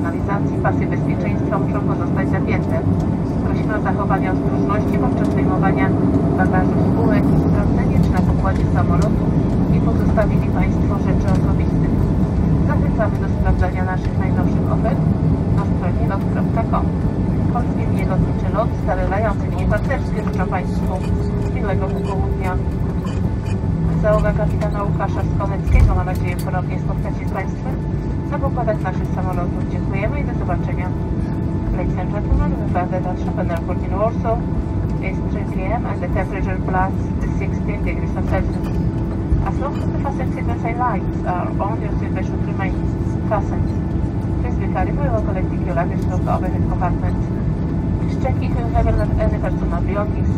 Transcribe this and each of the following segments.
sygnalizacji pasy bezpieczeństwa muszą pozostać zapięte. Prosimy o zachowanie ostrożności podczas wyjmowania bagażu z półek i sprawdzenie, czy na pokładzie samolotu nie pozostawili Państwo rzeczy osobistych. Zachęcamy do sprawdzania naszych najnowszych ofert na stronie lot.com. Polskie linie lotnicze LOT stare lające linie partnerskie życzą Państwu miłego popołudnia. Załoga kapitana Łukasza Skoneckiego ma nadzieję ponownie spotkać się z Państwem na pokładach naszych samolotów. Dziękujemy i do zobaczenia. Ladies and gentlemen, we've landed at Airport in Warsaw. It's 3 p.m. and the temperature plus 16 degrees Celsius. As long as the fasten seatbelt lights are on, your seatbelt should remain fastened. Please be careful while collecting your luggage from the overhead compartment. Please check if you have any personal belongings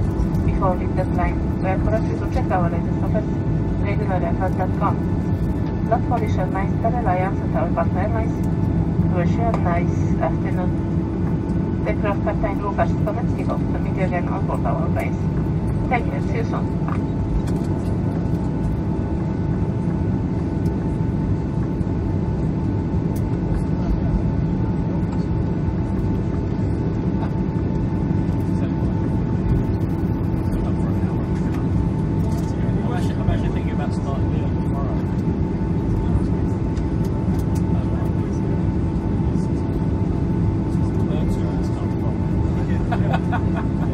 before leaving the plane. We encourage you to check our latest offers regularlyflight.com. Lot Polish Airlines, but Alliance and our partner airlines wish you a nice afternoon. The craft captain Łukasz Skonecki hopes to meet you again our base. Thank you, see you soon. ハハハハ!